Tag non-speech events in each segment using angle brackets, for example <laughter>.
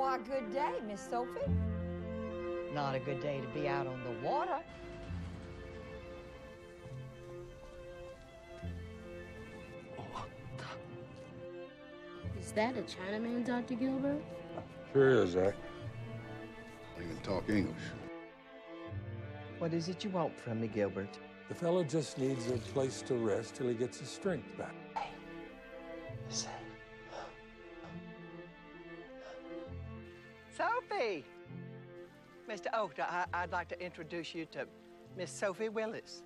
Why, good day, Miss Sophie. Not a good day to be out on the water. Is that a Chinaman, Dr. Gilbert? Sure is, Zach. I can talk English. What is it you want from me, Gilbert? The fellow just needs a place to rest till he gets his strength back. Sophie! Mr. Ohta, I- I'd like to introduce you to Miss Sophie Willis.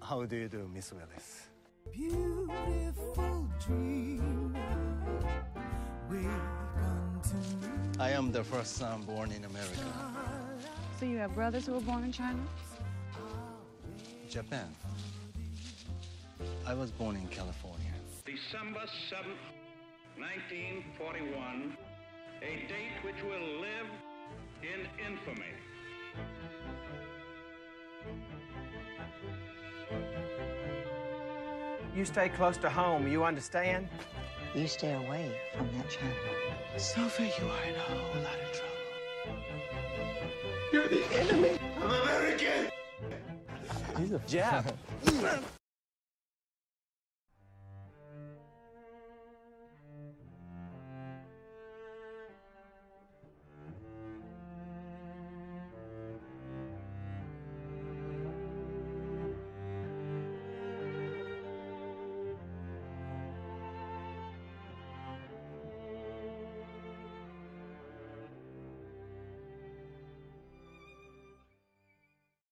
How do you do, Miss Willis? Beautiful dream. Wake unto me. I am the first son born in America, So you have brothers who were born in China? Japan. I was born in California. December 7th, 1941, a date which will live in infamy. You stay close to home, you understand? You stay away from that China. Sophie, you are in a whole lot of trouble. You're the enemy. I'm American. He's a Jap. <laughs> <laughs>